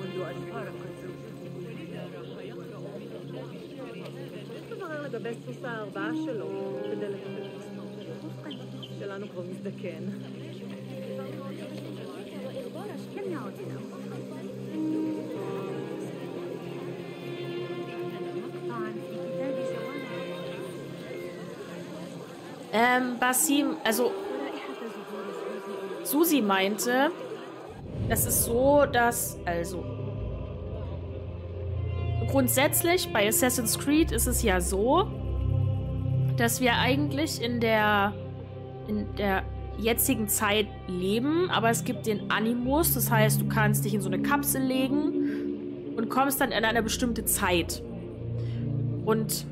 منذ أن فارقت زوجته راح يقرأ כבר לגבי סוס הארבעה שלו כדי לקבל שלנו כבר מזדקן. لم يعد مقطعا في كتاب شوارع Ähm, Basim, also Susi meinte, es ist so, dass, also grundsätzlich bei Assassin's Creed ist es ja so, dass wir eigentlich in der in der jetzigen Zeit leben, aber es gibt den Animus, das heißt, du kannst dich in so eine Kapsel legen und kommst dann in eine bestimmte Zeit. Und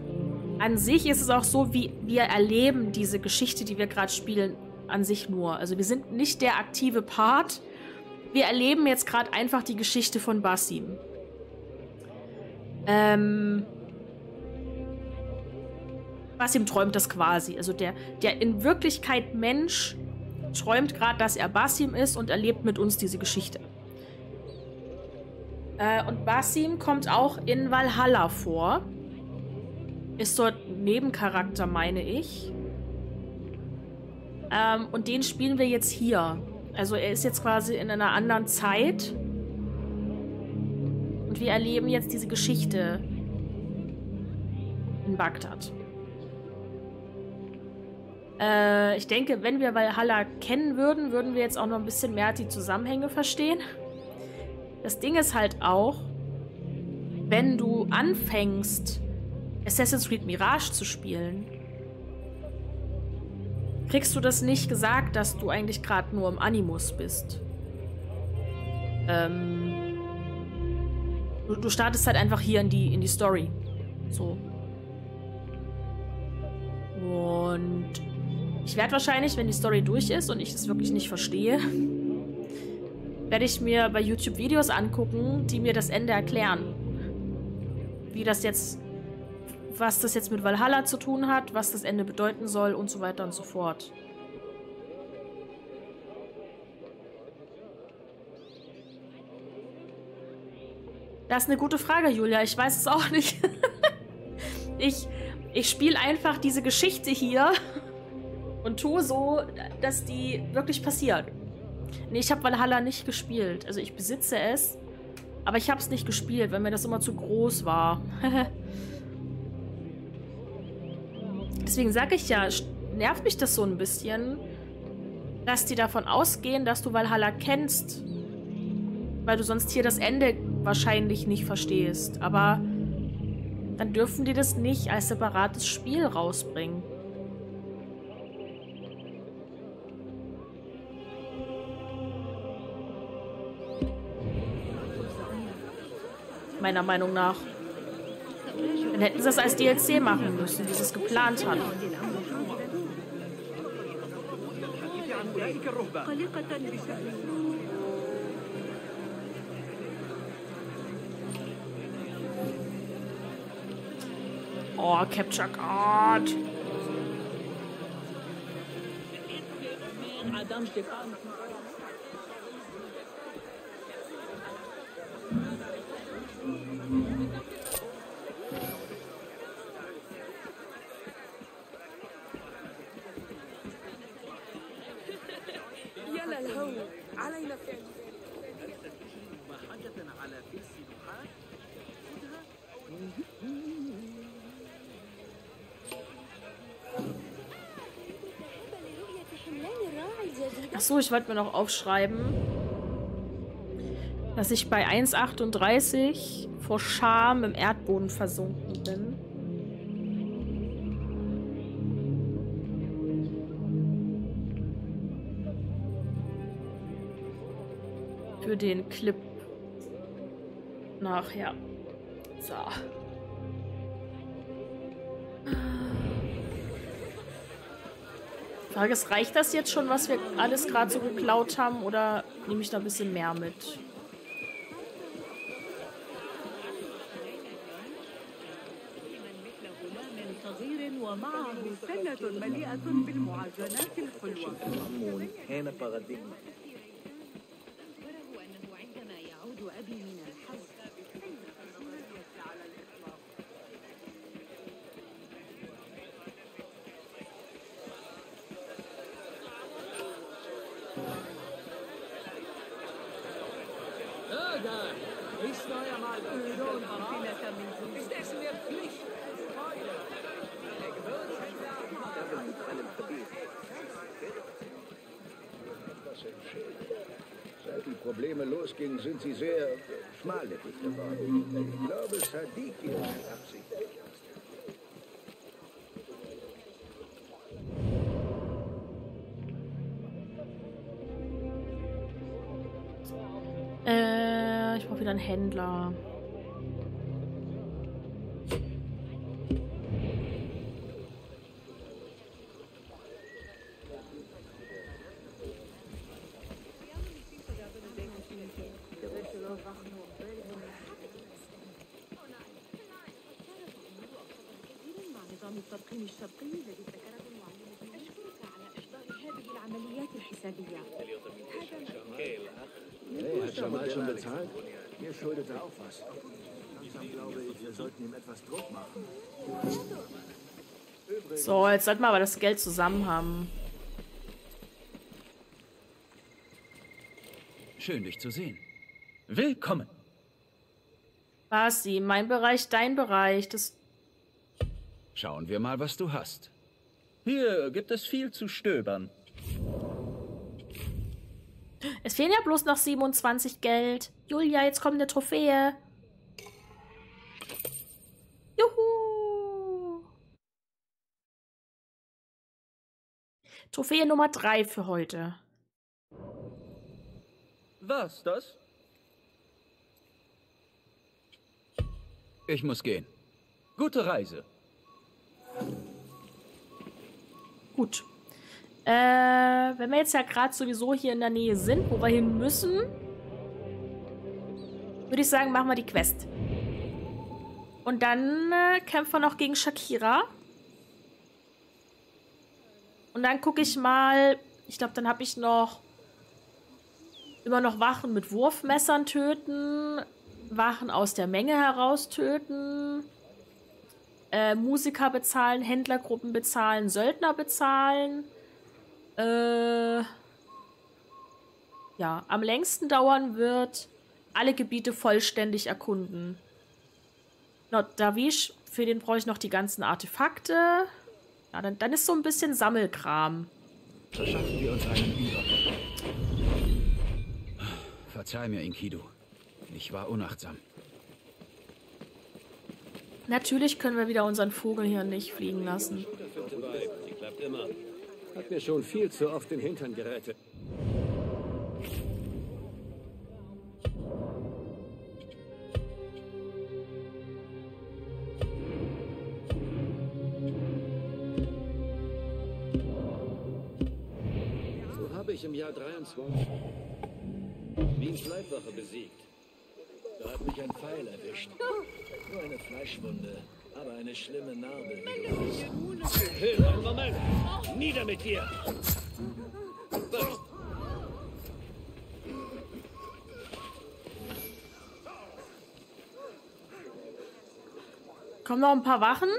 an sich ist es auch so, wie wir erleben diese Geschichte, die wir gerade spielen, an sich nur. Also wir sind nicht der aktive Part. Wir erleben jetzt gerade einfach die Geschichte von Basim. Ähm. Basim träumt das quasi. Also der, der in Wirklichkeit Mensch träumt gerade, dass er Basim ist und erlebt mit uns diese Geschichte. Äh, und Basim kommt auch in Valhalla vor. Ist dort Nebencharakter, meine ich. Ähm, und den spielen wir jetzt hier. Also er ist jetzt quasi in einer anderen Zeit. Und wir erleben jetzt diese Geschichte in Bagdad. Äh, ich denke, wenn wir Valhalla kennen würden, würden wir jetzt auch noch ein bisschen mehr die Zusammenhänge verstehen. Das Ding ist halt auch, wenn du anfängst, Assassin's Creed Mirage zu spielen, kriegst du das nicht gesagt, dass du eigentlich gerade nur im Animus bist. Ähm, du, du startest halt einfach hier in die, in die Story. So. Und ich werde wahrscheinlich, wenn die Story durch ist und ich es wirklich nicht verstehe, werde ich mir bei YouTube Videos angucken, die mir das Ende erklären. Wie das jetzt, was das jetzt mit Valhalla zu tun hat, was das Ende bedeuten soll und so weiter und so fort. Das ist eine gute Frage, Julia. Ich weiß es auch nicht. ich ich spiele einfach diese Geschichte hier und tue so, dass die wirklich passiert. Nee, ich habe Valhalla nicht gespielt. Also ich besitze es, aber ich habe es nicht gespielt, weil mir das immer zu groß war. Deswegen sage ich ja, nervt mich das so ein bisschen, dass die davon ausgehen, dass du Valhalla kennst, weil du sonst hier das Ende wahrscheinlich nicht verstehst. Aber dann dürfen die das nicht als separates Spiel rausbringen. Meiner Meinung nach. Dann hätten sie das als DLC machen müssen, wie sie es geplant hatten. Oh, Capture Card. يلا الهو علينا فعل لرؤية حملان الراعي الجديدة Achso, ich wollte mir noch aufschreiben, dass ich bei 1,38 vor Scham im Erdboden versunken den Clip nachher. So. Frage ist, reicht das jetzt schon, was wir alles gerade so geklaut haben, oder nehme ich da ein bisschen mehr mit? صغير ومعه سلة مليئة بالمعجنات الحلوة Brüder, ich steuere mal öde und raus. Ist es mir Pflicht Freude? Seit die Probleme losgingen, sind sie sehr schmallippig geworden. Ich glaube, Sadiki hat Absicht. Pendler. نظام الترقيم الشرقي الذي ذكره أشكرك على إصدار هذه العمليات الحسابية هذا Mir schuldet er auch was. Langsam glaube ich, wir sollten ihm etwas Druck machen. So, jetzt sollten wir aber das Geld zusammen haben. Schön, dich zu sehen. Willkommen. Basti, mein Bereich, dein Bereich. Das. Schauen wir mal, was du hast. Hier gibt es viel zu stöbern. Es fehlen ja bloß noch 27 Geld. Julia, jetzt kommt eine Trophäe. Juhu. Trophäe Nummer 3 für heute. Was das? Ich muss gehen. Gute Reise. Gut. Äh, wenn wir jetzt ja gerade sowieso hier in der Nähe sind, wo wir hin müssen, würde ich sagen, machen wir die Quest. Und dann äh, kämpfen wir noch gegen Shakira. Und dann gucke ich mal, ich glaube, dann habe ich noch immer noch Wachen mit Wurfmessern töten, Wachen aus der Menge heraus töten, äh, Musiker bezahlen, Händlergruppen bezahlen, Söldner bezahlen. Äh, ja, am längsten dauern wird alle Gebiete vollständig erkunden. Not Davish, für den brauche ich noch die ganzen Artefakte. Ja, dann, dann ist so ein bisschen Sammelkram. Verschaffen wir uns einen Überblick. Verzeih mir, Inkidu. Ich war unachtsam. Natürlich können wir wieder unseren Vogel hier nicht fliegen lassen. Die klappt immer. Hat mir schon viel zu oft den Hintern gerettet. So habe ich im Jahr 23 Wiens Leibwache besiegt. Da hat mich ein Pfeil erwischt. Nur eine Fleischwunde, aber eine schlimme Narbe, Nieder mit dir! Kommen noch ein paar Wachen?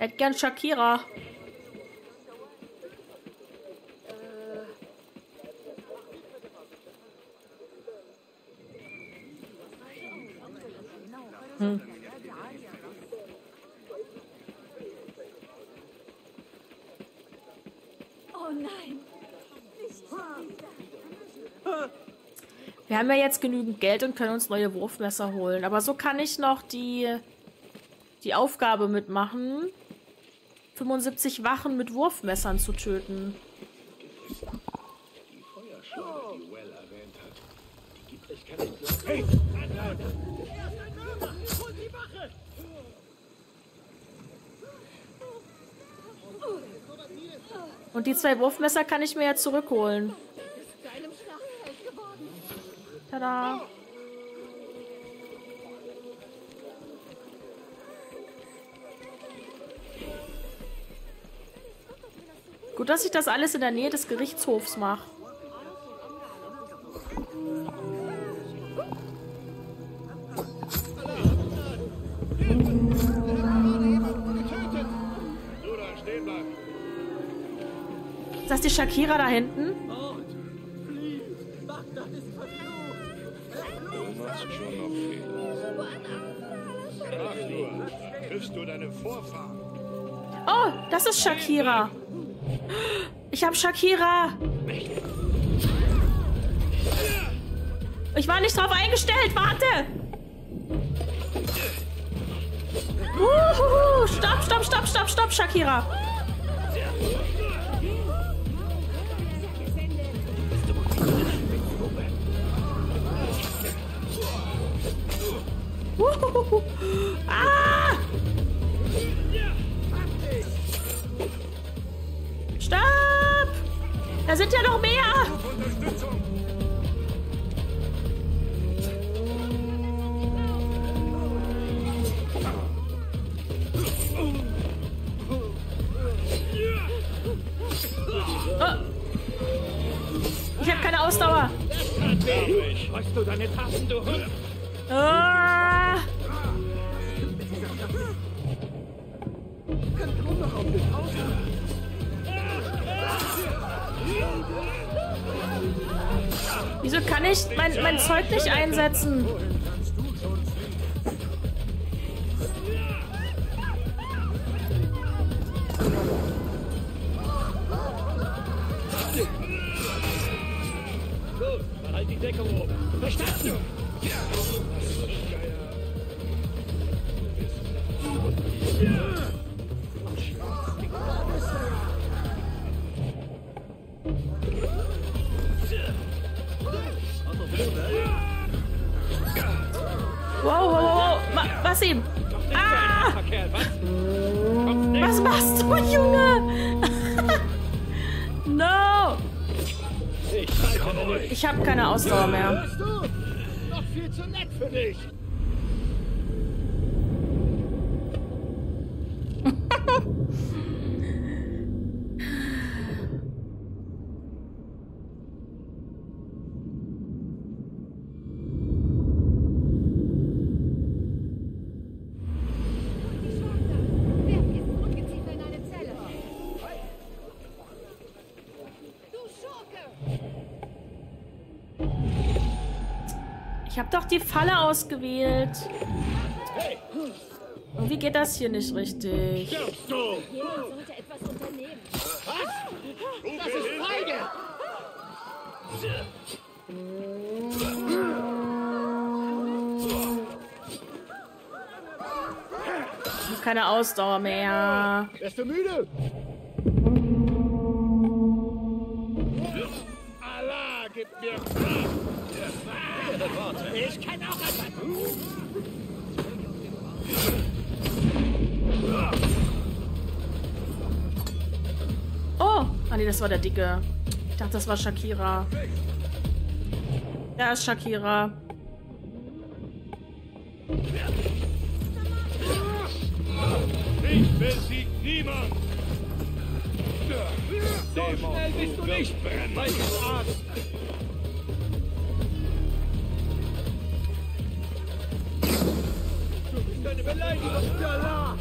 Hätte gern Shakira. Wir haben ja jetzt genügend Geld und können uns neue Wurfmesser holen. Aber so kann ich noch die, die Aufgabe mitmachen, 75 Wachen mit Wurfmessern zu töten. Und die zwei Wurfmesser kann ich mir ja zurückholen. Tada. Gut, dass ich das alles in der Nähe des Gerichtshofs mache. Ist das die Shakira da hinten? Das ist Shakira. Ich habe Shakira. Ich war nicht drauf eingestellt. Warte. Uhuhu. Stopp, stopp, stopp, stopp, stopp, Shakira. Uhuhu. Ah! Sind ja noch mehr! Unterstützung! Ich habe keine Ausdauer. Weißt du deine Taten, du Hund? Ah! Wieso kann ich mein, mein Zeug nicht einsetzen? Was ihm? Ah! Was? Machst du, Junge? no! Ich habe keine Ausdauer mehr. Noch viel zu nett für dich. Ich habe doch die Falle ausgewählt. Hey, Irgendwie geht das hier nicht richtig. unternehmen. Das ist feige. Keine Ausdauer mehr. Wärst du müde? Ich kann auch etwas. Oh! Ah nee, das war der Dicke. Ich dachte, das war Shakira. Ja, ist Shakira. Ich besieg niemand! So schnell bist du nicht. Mein Arzt. Beleidigung für Allah.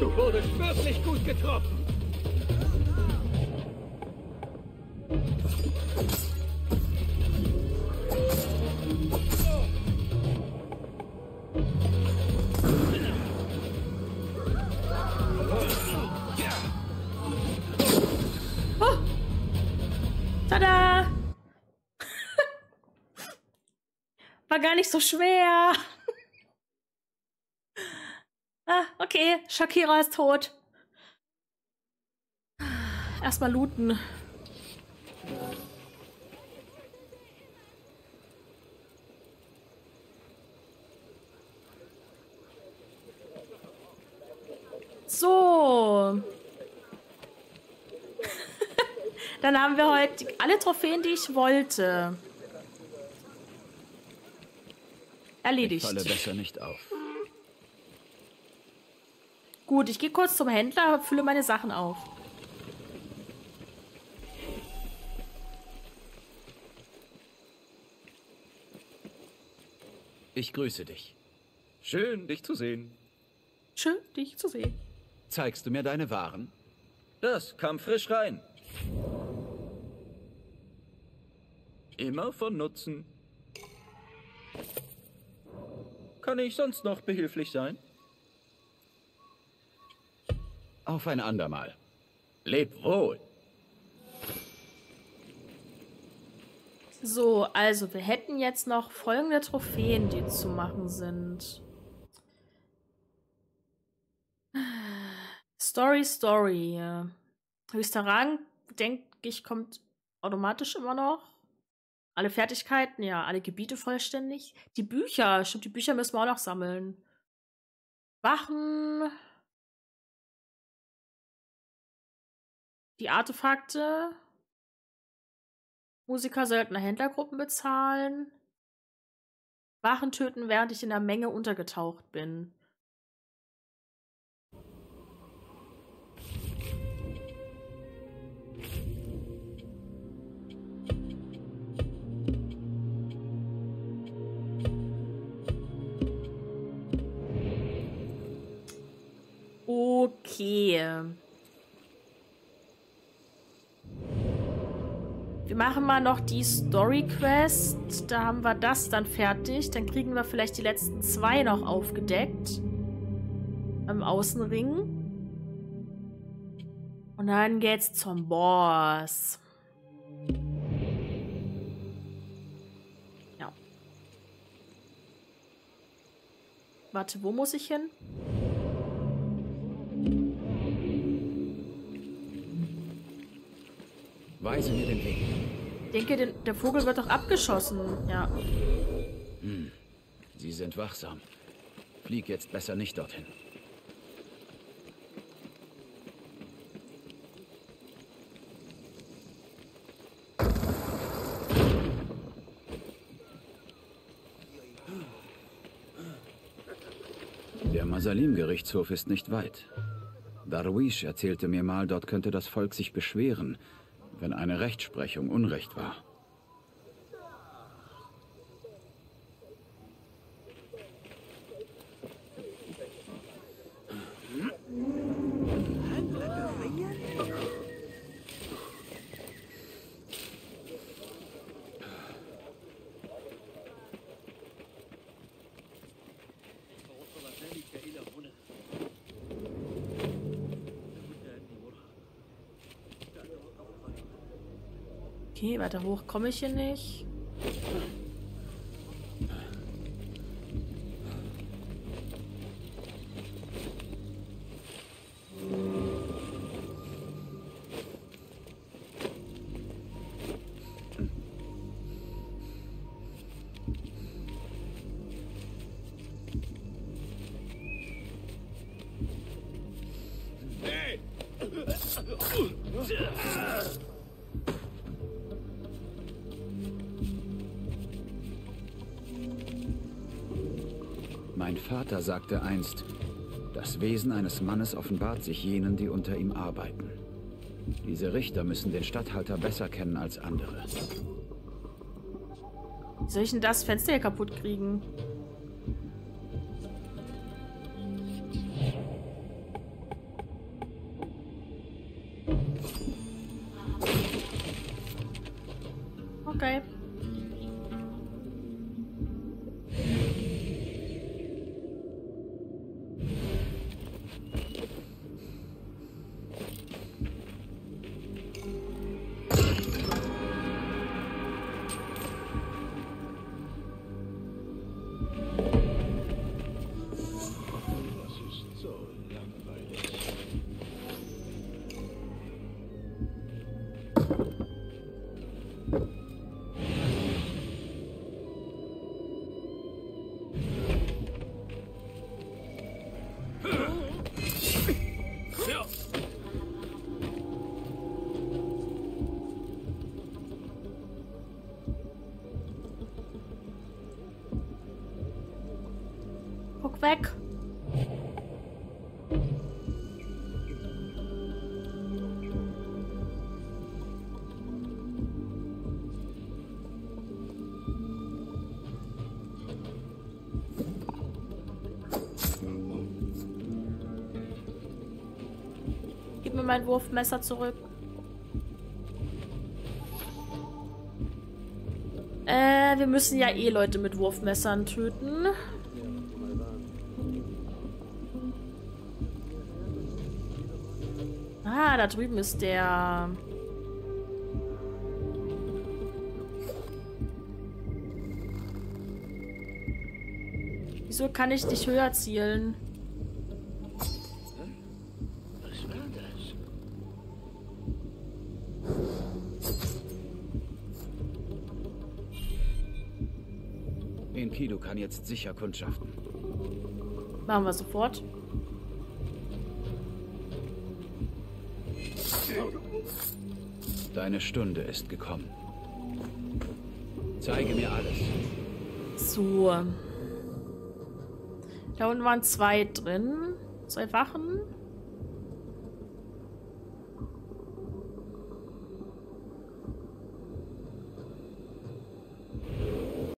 Du wurdest wirklich gut getroffen. War gar nicht so schwer. ah, okay. Shakira ist tot. Erstmal looten. So. Dann haben wir heute alle Trophäen, die ich wollte. Falle Erledigt. besser nicht auf. Gut, ich gehe kurz zum Händler, fülle meine Sachen auf. Ich grüße dich. Schön, dich zu sehen. Schön, dich zu sehen. Zeigst du mir deine Waren? Das kam frisch rein. Immer von Nutzen. Kann ich sonst noch behilflich sein? Auf ein andermal. Leb wohl. So, also wir hätten jetzt noch folgende Trophäen, die zu machen sind. Story, Story. Höchster Rang, denke ich, kommt automatisch immer noch. Alle Fertigkeiten, ja, alle Gebiete vollständig. Die Bücher, stimmt, die Bücher müssen wir auch noch sammeln. Wachen. Die Artefakte. Musiker, Söldner, Händlergruppen bezahlen. Wachen töten, während ich in der Menge untergetaucht bin. Okay. Wir machen mal noch die Story Quest. Da haben wir das dann fertig. Dann kriegen wir vielleicht die letzten zwei noch aufgedeckt. Am Außenring. Und dann geht's zum Boss. Ja. Warte, wo muss ich hin? Weise mir den Weg. Ich denke, den, der Vogel wird doch abgeschossen. Ja. Hm. Sie sind wachsam. Flieg jetzt besser nicht dorthin. Der Masalim-Gerichtshof ist nicht weit. Darwish erzählte mir mal, dort könnte das Volk sich beschweren, wenn eine Rechtsprechung Unrecht war. Okay, weiter hoch komme ich hier nicht. Sagte einst, das Wesen eines Mannes offenbart sich jenen, die unter ihm arbeiten. Diese Richter müssen den Statthalter besser kennen als andere. Soll ich denn das Fenster hier kaputt kriegen? Weg. Gib mir mein Wurfmesser zurück. Äh, wir müssen ja eh Leute mit Wurfmessern töten. Da drüben ist der... Wieso kann ich dich höher zielen? Was war das? Enkidu kann jetzt sicher kundschaften. Machen wir sofort. Deine Stunde ist gekommen. Zeige mir alles. So. Da unten waren zwei drin. Zwei Wachen.